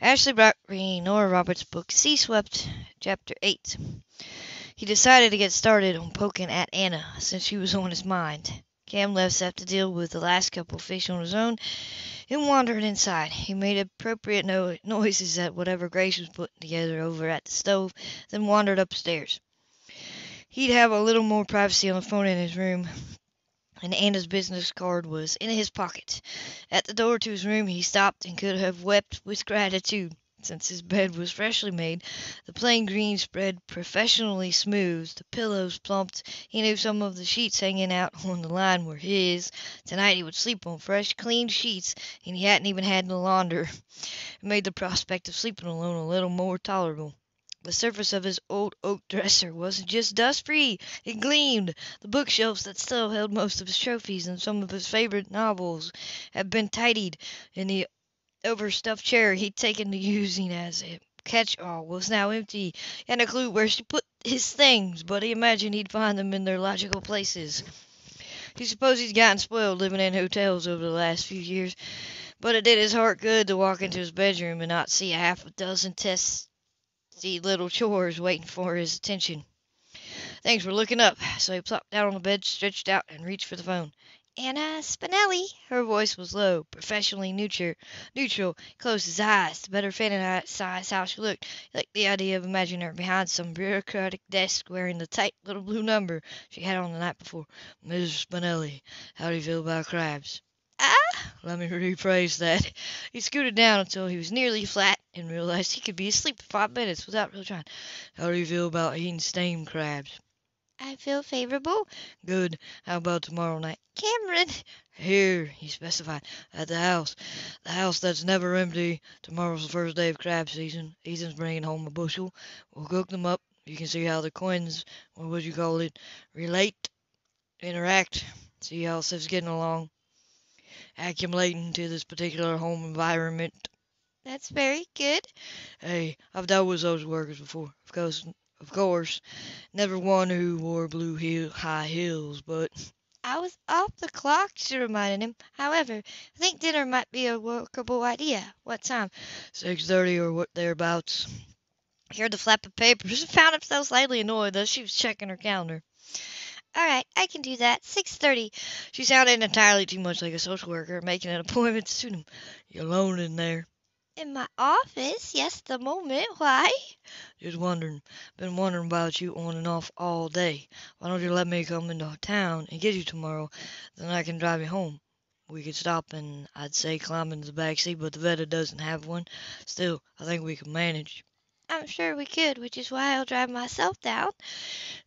Ashley brought reading Nora Roberts' book Sea Swept, Chapter 8. He decided to get started on poking at Anna, since she was on his mind. Cam left Seth to deal with the last couple of fish on his own and wandered inside. He made appropriate no- noises at whatever Grace was putting together over at the stove, then wandered upstairs. He'd have a little more privacy on the phone in his room, and Anna's business card was in his pocket. At the door to his room he stopped and could have wept with gratitude. Since his bed was freshly made, the plain green spread professionally smooth, the pillows plumped, he knew some of the sheets hanging out on the line were his. Tonight he would sleep on fresh, clean sheets, and he hadn't even had to launder. It made the prospect of sleeping alone a little more tolerable. The surface of his old oak dresser wasn't just dust free, it gleamed. The bookshelves that still held most of his trophies and some of his favorite novels had been tidied, and the overstuffed chair he'd taken to using as a catch all was now empty. and a clue where to put his things, but he imagined he'd find them in their logical places. He supposed he'd gotten spoiled living in hotels over the last few years, but it did his heart good to walk into his bedroom and not see a half a dozen testy little chores waiting for his attention. Things were looking up, so he plopped down on the bed, stretched out, and reached for the phone. Anna Spinelli. Her voice was low, professionally neutral. Neutral. Closed his eyes to better fantasize how she looked. He liked the idea of imagining her behind some bureaucratic desk wearing the tight little blue number she had on the night before. Mrs. Spinelli, how do you feel about crabs? Ah! Let me rephrase that. He scooted down until he was nearly flat and realized he could be asleep for five minutes without really trying. How do you feel about eating steamed crabs? I feel favorable. Good. How about tomorrow night? Cameron. Here, he specified, at the house. The house that's never empty. Tomorrow's the first day of crab season. Ethan's bringing home a bushel. We'll cook them up. You can see how the coins, what would you call it, relate, interact. See how stuff's getting along. Accumulating to this particular home environment. That's very good. Hey, I've dealt with those workers before. Of course, of course, never one who wore blue heel, high heels, but I was off the clock, she reminded him. However, I think dinner might be a workable idea. What time? Six thirty or what thereabouts. He heard the flap of papers and found himself slightly annoyed as she was checking her calendar. All right, I can do that. Six thirty. She sounded entirely too much like a social worker making an appointment to suit him. You alone in there? In my office? Yes, the moment. Why? Just wondering. Been wondering about you on and off all day. Why don't you let me come into town and get you tomorrow? Then I can drive you home. We could stop and I'd say climb into the back seat, but the Vette doesn't have one. Still, I think we can manage. I'm sure we could, which is why I'll drive myself down.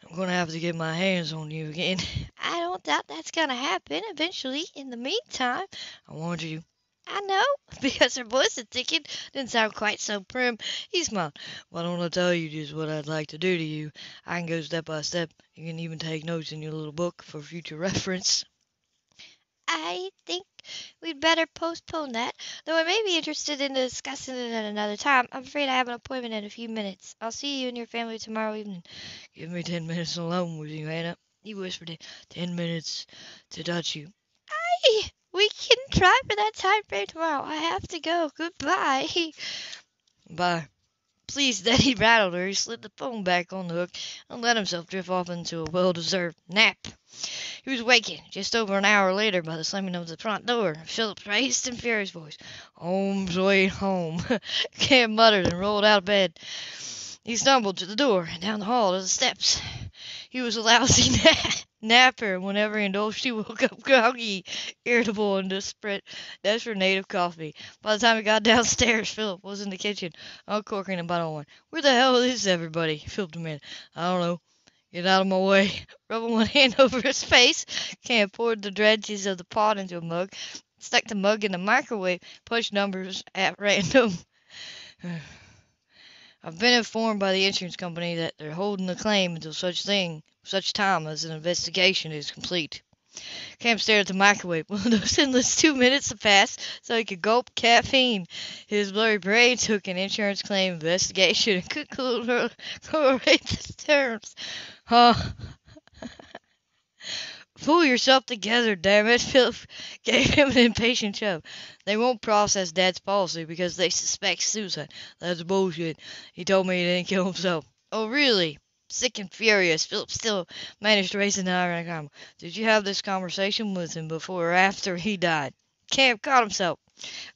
I'm going to have to get my hands on you again. I don't doubt that's going to happen eventually. In the meantime, I want you. I know, because her voice had thickened, didn't sound quite so prim. He smiled. Why don't I tell you just what I'd like to do to you? I can go step by step. You can even take notes in your little book for future reference. I think we'd better postpone that, though I may be interested in discussing it at another time. I'm afraid I have an appointment in a few minutes. I'll see you and your family tomorrow evening. Give me ten minutes alone with you, Anna. He whispered it. Ten minutes to touch you. I. We can try for that time frame tomorrow. I have to go. Goodbye. Bye. Pleased that he rattled her, he slid the phone back on the hook and let himself drift off into a well-deserved nap. He was wakened just over an hour later by the slamming of the front door. Philip's raised and furious voice. Home sweet home. Cam muttered and rolled out of bed. He stumbled to the door and down the hall to the steps. He was a lousy napper whenever he indulged. He woke up groggy, irritable, and desperate, desperate of coffee. By the time he got downstairs, Philip was in the kitchen, uncorking a bottle of wine. Where the hell is everybody? Philip demanded. I don't know. Get out of my way. Rubbing one hand over his face, Cam poured the dregs of the pot into a mug, stuck the mug in the microwave, punched numbers at random. I've been informed by the insurance company that they're holding the claim until such thing, such time as an investigation is complete. Cam stared at the microwave. Those endless two minutes have passed so he could gulp caffeine. His blurry brain took an insurance claim investigation and could correlate the terms. Huh? Pull yourself together, damn it. Philip gave him an impatient shove. They won't process Dad's policy because they suspect suicide. That's bullshit. He told me he didn't kill himself. Oh, really? Sick and furious, Philip still managed to raise an ironic arm. Did you have this conversation with him before or after he died? Cam caught himself.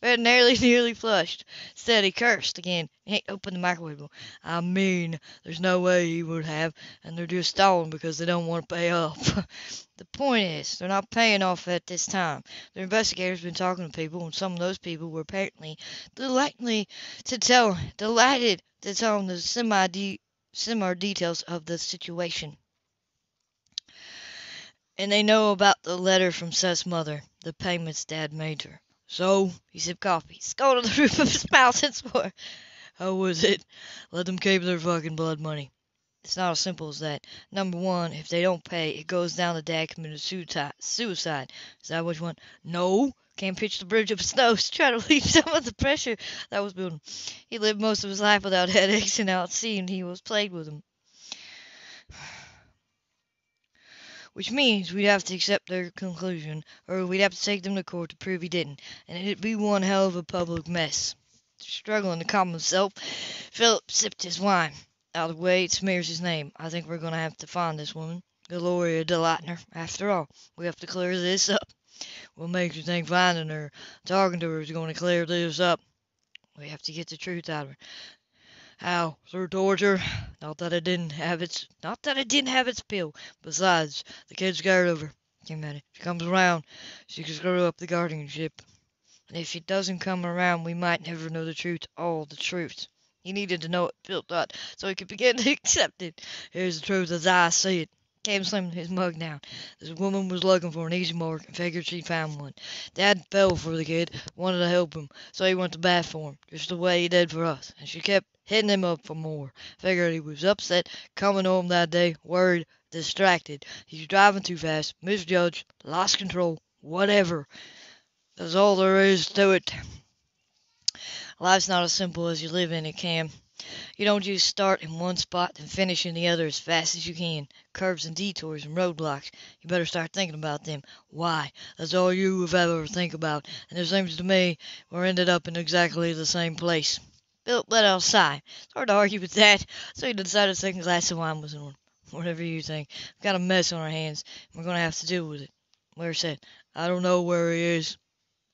Red nearly, nearly flushed. Instead, he cursed again he opened the microwave. I mean, there's no way he would have, and they're just stalling because they don't want to pay off. the point is, they're not paying off at this time. The investigators been talking to people, and some of those people were apparently delightedly to tell, delighted to tell them the semi similar details of the situation. And they know about the letter from Seth's mother, the payments Dad made her. So, he sipped coffee, scolded the roof of his mouth, and swore. How was it? Let them keep their fucking blood money. It's not as simple as that. Number one, if they don't pay, it goes down to dad committed suicide. Is that what you want? No. Cam pitched the bridge of his nose to try to relieve some of the pressure that was building. He lived most of his life without headaches, and now it seemed he was plagued with them. Which means we'd have to accept their conclusion, or we'd have to take them to court to prove he didn't, and it'd be one hell of a public mess. Struggling to calm himself, Philip sipped his wine. Out of the way, it smears his name. I think we're going to have to find this woman, Gloria DeLauter. After all, we have to clear this up. What makes you think finding her, talking to her, is going to clear this up? We have to get the truth out of her. How? Through torture? Not that it didn't have its not that it didn't have its pill. Besides, the kid's scared of her. Came at it. She comes around, she can screw up the guardianship. And if she doesn't come around, we might never know the truth, all the truth. He needed to know it, Phil thought, so he could begin to accept it. Here's the truth as I see it. Cam slammed his mug down. This woman was looking for an easy mark and figured she'd found one. Dad fell for the kid, wanted to help him, so he went to bat for him, just the way he did for us. And she kept hitting him up for more. Figured he was upset coming home that day, worried, distracted. He's driving too fast, misjudged, lost control, whatever. That's all there is to it. Life's not as simple as you live in it, Cam. You don't just start in one spot and finish in the other as fast as you can. Curves and detours and roadblocks. You better start thinking about them. Why? That's all you have ever think about. And it seems to me we're ended up in exactly the same place. Philip let out a sigh. It's hard to argue with that, so he decided a second glass of wine was in order. Whatever you think. We've got a mess on our hands, and we're going to have to deal with it. Where said, I don't know where he is.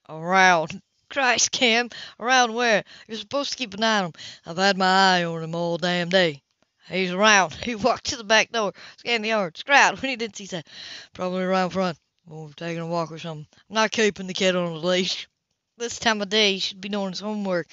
Around. Christ, Cam. Around where? You're supposed to keep an eye on him. I've had my eye on him all damn day. He's around. He walked to the back door, scanned the yard, scratched when he didn't see that. Probably around front. Or taking a walk or something. I'm not keeping the kid on a leash this time of day he should be doing his homework.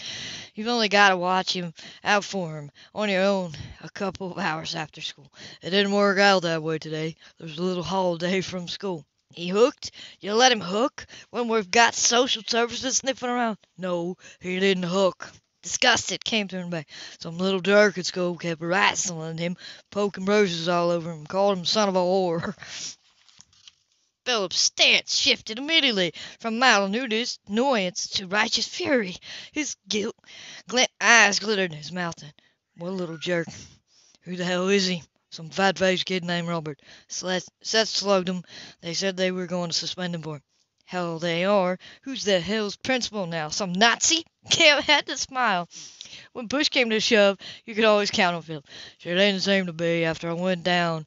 You've only got to watch him out for him on your own a couple of hours after school. It didn't work out that way today. There's a little holiday from school. He hooked? You let him hook when we've got social services sniffing around? No, he didn't hook. Disgusted, came to him back. Some little jerk at school kept wrestling him, poking bruises all over him, called him son of a whore. Philip's stance shifted immediately from mild annoyance to righteous fury. His guilt glint eyes glittered in his mouth. What little jerk? Who the hell is he? Some fat-faced kid named Robert. Seth, Seth slugged him. They said they were going to suspend him for it. Hell, they are. Who's the hell's principal now? Some Nazi? Cam had to smile. When push came to shove, you could always count on Philip. Sure didn't seem to be after I went down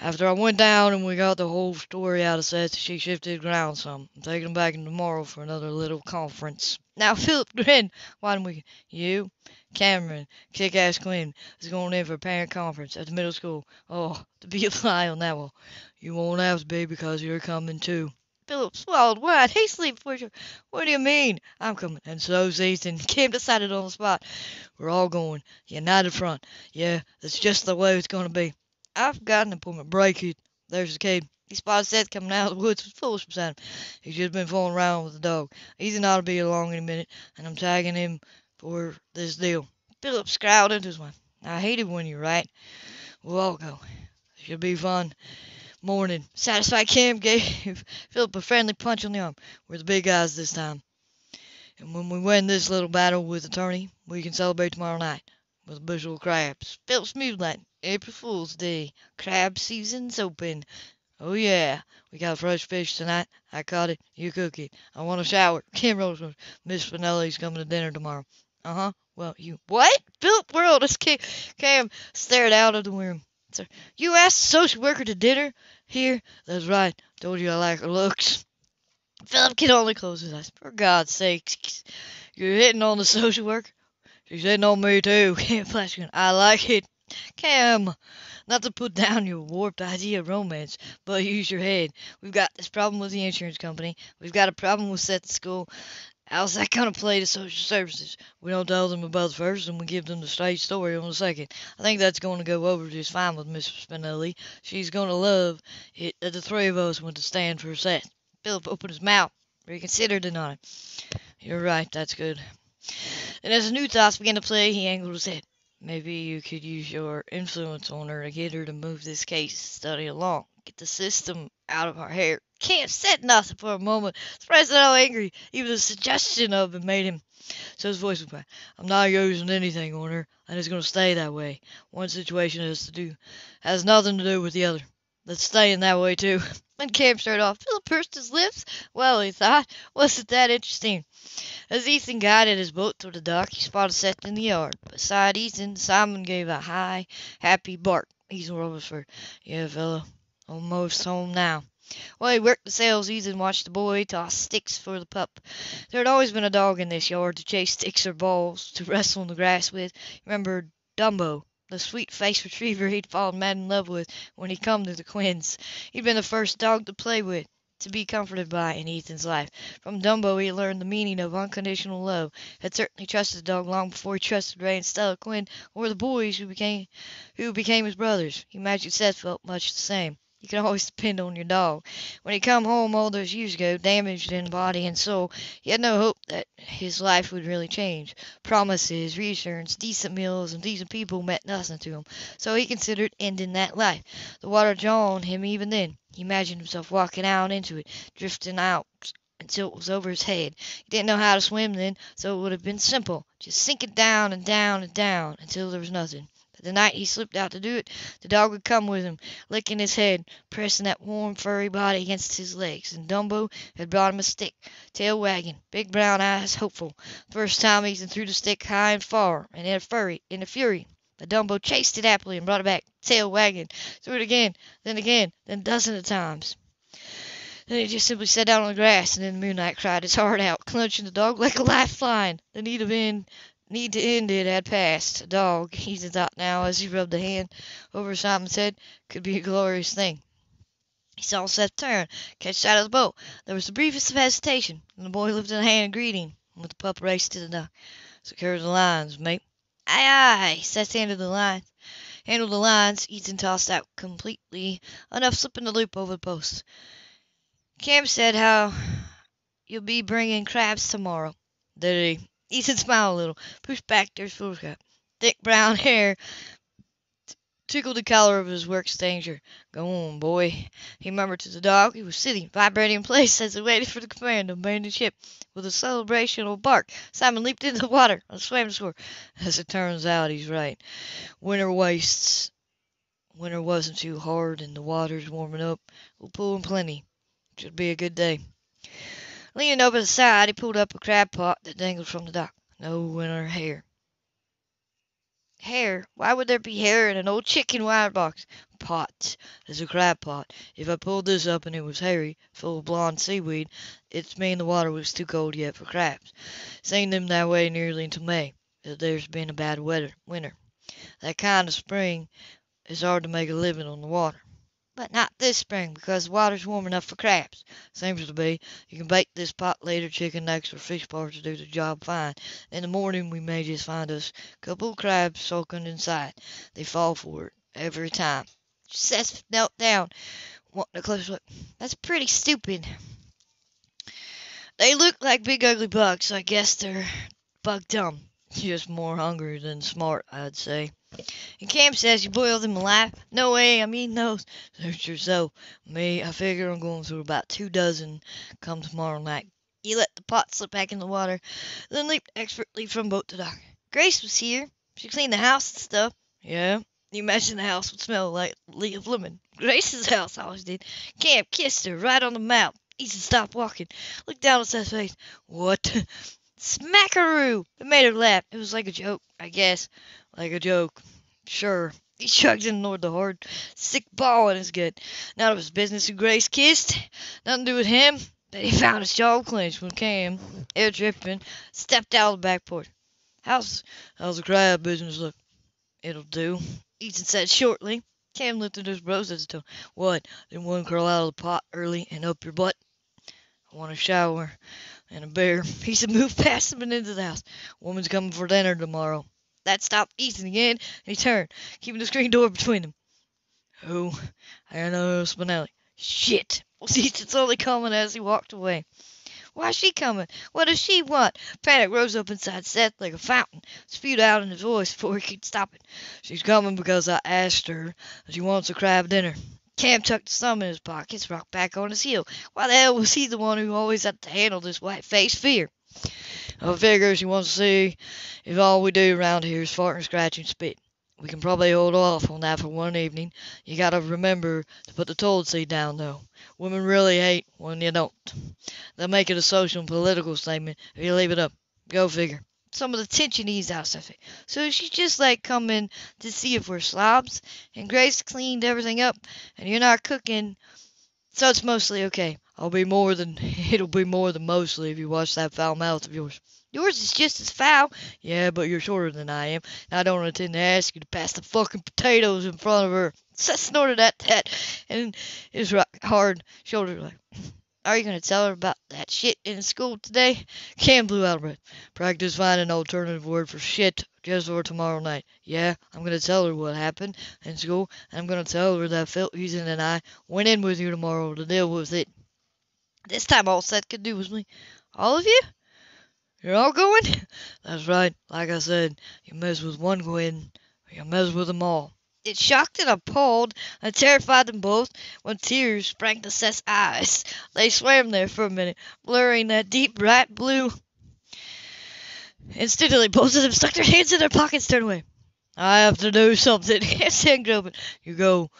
after I went down and we got the whole story out of Seth, she shifted ground some. I'm taking him back in tomorrow for another little conference. Now, Philip grinned. Why don't we? You, Cameron, kick-ass Quinn, is going in for a parent conference at the middle school. Oh, to be a fly on that one. You won't have to be because you're coming too. Philip swallowed wide hastily before she, What do you mean? I'm coming. And so's Ethan. Cam decided on the spot. We're all going. United front. Yeah, that's just the way it's going to be. I've got an appointment. Break it. There's the kid. He spotted Seth coming out of the woods with Foolish beside him. He's just been fooling around with the dog. Ethan ought to be along in a minute, and I'm tagging him for this deal. Philip scowled into his wife. I hate it when you're right. We'll all go. It Should be fun. Morning. Satisfied Cam gave Philip a friendly punch on the arm. We're the big guys this time. And when we win this little battle with attorney, we can celebrate tomorrow night with a bushel of crabs. Philip smoothed that. April Fool's Day. Crab season's open. Oh, yeah. We got fresh fish tonight. I caught it. You cook it. I want a shower. Kim Rose, Miss Spinelli's coming to dinner tomorrow. Uh-huh. Well, you... What? Philip World. It's Cam. Cam stared out of the room. Sir, you asked the social worker to dinner? Here? That's right. Told you I like her looks. Philip can only close his eyes. For God's sake, you're hitting on the social worker? She's hitting on me, too. Flashgun. I like it. Cam, not to put down your warped idea of romance, but use your head. We've got this problem with the insurance company. We've got a problem with Seth School. How's that going to play to social services? We don't tell them about the first, and we give them the straight story on the second. I think that's going to go over just fine with Miss Spinelli. She's going to love it that the three of us went to stand for Seth. Philip opened his mouth, reconsidered, and nodded. You're right, that's good. And as the new thoughts began to play, he angled his head. Maybe you could use your influence on her to get her to move this case study along. Get the system out of her hair. Can't said nothing for a moment. Surprised at how angry even the suggestion of it made him. So his voice was back. I'm not using anything on her, and it's going to stay that way. One situation has to do has nothing to do with the other. Let's stay in that way too. When Cam started off, Philip pursed his lips. Well, he thought, wasn't that interesting? As Ethan guided his boat through the dock, he spotted Seth in the yard. Beside Ethan, Simon gave a high, happy bark. Ethan for, yeah, fella, almost home now. While he worked the sails, Ethan watched the boy toss sticks for the pup. There had always been a dog in this yard to chase sticks or balls, to wrestle in the grass with. He remembered Dumbo, the sweet-faced retriever he'd fallen mad in love with when he come to the Quinns. He'd been the first dog to play with, to be comforted by in Ethan's life. From Dumbo he learned the meaning of unconditional love. Had certainly trusted the dog long before he trusted Ray and Stella Quinn, or the boys who became who became his brothers. He imagined Seth felt much the same. You can always depend on your dog. When he come home all those years ago, damaged in body and soul, he had no hope that his life would really change. Promises, reassurance, decent meals, and decent people meant nothing to him, so he considered ending that life. The water jarred him even then. He imagined himself walking out into it, drifting out until it was over his head. He didn't know how to swim then, so it would have been simple, just sinking down and down and down until there was nothing. The night he slipped out to do it, the dog would come with him, licking his head, pressing that warm, furry body against his legs, and Dumbo had brought him a stick, tail wagging, big brown eyes hopeful. First time Ethan threw the stick high and far, and in a fury, in a fury, the Dumbo chased it happily and brought it back, tail wagging, threw it again, then again, then dozens of times. Then he just simply sat down on the grass and in the moonlight cried his heart out, clutching the dog like a lifeline. The need of end need to end it had passed. Dog, Ethan thought now as he rubbed a hand over Simon's head, could be a glorious thing. He saw Seth turn, catch sight of the boat. There was the briefest of hesitation, and the boy lifted a hand in greeting, and with the pup raced to the dock. Secure the lines, mate. Aye, aye, Seth handled the lines. Handled the lines, Ethan tossed out completely, enough slipping the loop over the post. Cam said how you'll be bringing crabs tomorrow. Did he? Ethan smiled a little, pushed back their full cap. Thick brown hair tickled the collar of his work stanger. Go on, boy, he murmured to the dog. He was sitting, vibrating in place as he waited for the command to abandon ship. With a celebrational bark, Simon leaped into the water and swam to shore. As it turns out, he's right. Winter wastes. Winter wasn't too hard, and the water's warming up. We'll pull in plenty. Should be a good day. Leaning over the side, he pulled up a crab pot that dangled from the dock. No winter hair. Hair? Why would there be hair in an old chicken wire box? Pot. There's a crab pot. If I pulled this up and it was hairy, full of blonde seaweed, it's mean the water was too cold yet for crabs. Seen them that way nearly until May. There's been a bad weather, winter. That kind of spring is hard to make a living on the water. But not this spring, because the water's warm enough for crabs. Seems to be. You can bake this pot later, chicken necks or fish parts to do the job fine. In the morning we may just find us a couple of crabs sulking inside. They fall for it, every time. Seth knelt down, wanting a close look. That's pretty stupid. They look like big ugly bugs, so I guess they're bug dumb. Just more hungry than smart, I'd say. And Cam says you boil them alive. No way, I mean those. Search yourself. Me, I figure I'm going through about two dozen come tomorrow night. He let the pot slip back in the water, then leaped expertly from boat to dock. Grace was here. She cleaned the house and stuff. Yeah, You imagine the house would smell like Leah Fleming. Grace's house always did. Cam kissed her right on the mouth. Ethan stopped walking. Looked down at Seth's face. What? Smackaroo! It made her laugh. It was like a joke, I guess. Like a joke. Sure. He shrugged and ignored the hard, sick ball in his gut. None of his business who Grace kissed. Nothing to do with him. But he found his jaw clenched when Cam, air dripping, stepped out of the back porch. How's, how's the crab business look? It'll do. Ethan said shortly. Cam lifted his brows at the tone. What? Didn't one curl out of the pot early and up your butt? I want a shower and a bear. He said move past him and into the house. Woman's coming for dinner tomorrow. That stopped Ethan again, and he turned, keeping the screen door between them. Who? Anna Spinelli. Shit! Was Ethan's only comment as he walked away. Why's she coming? What does she want? Panic rose up inside Seth like a fountain, spewed out in his voice before he could stop it. She's coming because I asked her. She wants a crab dinner. Cam tucked his thumb in his pockets, rocked back on his heel. Why the hell was he the one who always had to handle this white-faced fear? I figure she wants to see if all we do around here is fart and scratch and spit. We can probably hold off on that for one evening. You gotta remember to put the toad seed down, though. Women really hate when you don't. They'll make it a social and political statement if you leave it up. Go figure. Some of the tension eased out, Sophie. So she's just like coming to see if we're slobs, and Grace cleaned everything up, and you're not cooking, so it's mostly okay. I'll be more than it'll be more than mostly if you watch that foul mouth of yours. Yours is just as foul. Yeah, but you're shorter than I am. And I don't intend to ask you to pass the fucking potatoes in front of her. Seth snorted at that, and his hard shoulder like, Are you going to tell her about that shit in school today? Cam blew out of breath. Practice find an alternative word for shit just for tomorrow night. Yeah, I'm going to tell her what happened in school, and I'm going to tell her that Phil Houston and I went in with you tomorrow to deal with it. This time all Seth could do was me. All of you? You're all going? That's right. Like I said, you mess with one Quinn, you mess with them all. It shocked and appalled and terrified them both when tears sprang to Seth's eyes. They swam there for a minute, blurring that deep bright blue. Instantly, both of them stuck their hands in their pockets, turned away. I have to do something, said Gropin. You go,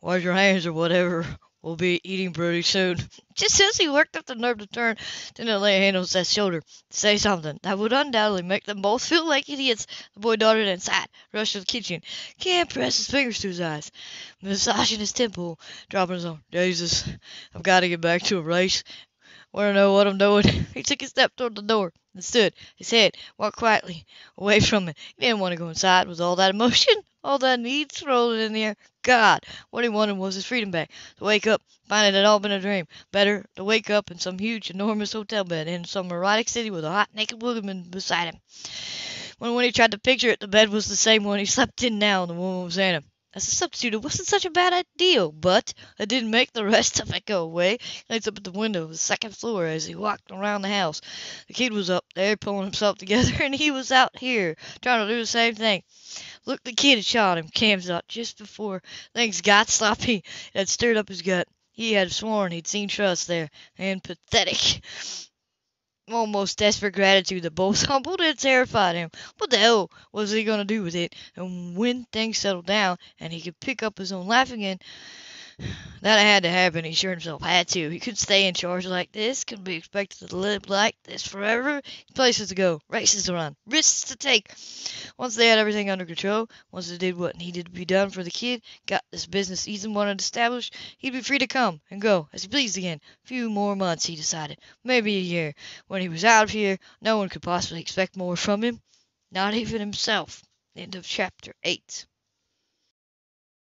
wash your hands or whatever, We'll be eating pretty soon. Just as he worked up the nerve to turn, didn't lay a hand on Seth's shoulder say something that would undoubtedly make them both feel like idiots. The boy darted inside, rushed to the kitchen. Cam pressed his fingers to his eyes, massaging his temple, dropping his arm. Jesus, I've got to get back to a race. Want to know what I'm doing? He took a step toward the door and stood, his head walked quietly away from it. He didn't want to go inside with all that emotion. All that need thrown in the air. God, what he wanted was his freedom back. To wake up, find it had all been a dream. Better to wake up in some huge, enormous hotel bed in some erotic city with a hot, naked woman beside him. When, when he tried to picture it, the bed was the same one he slept in now, and the woman was Anna. As a substitute, it wasn't such a bad idea, but it didn't make the rest of it go away. He glanced up at the window of the second floor as he walked around the house. The kid was up there pulling himself together, and he was out here trying to do the same thing. Look, the kid had shot him, Cam's thought, just before things got sloppy. It had stirred up his gut. He had sworn he'd seen trust there, and pathetic, almost desperate gratitude that both humbled and terrified him. What the hell was he going to do with it? And when things settled down and he could pick up his own life again, that had to happen. He sure himself had to. He could stay in charge like this, couldn't be expected to live like this forever. Places to go, races to run, risks to take. Once they had everything under control, once they did what needed to be done for the kid, got this business Ethan wanted established, he'd be free to come and go as he pleased again. A few more months, he decided. Maybe a year. When he was out of here, no one could possibly expect more from him. Not even himself. End of chapter 8.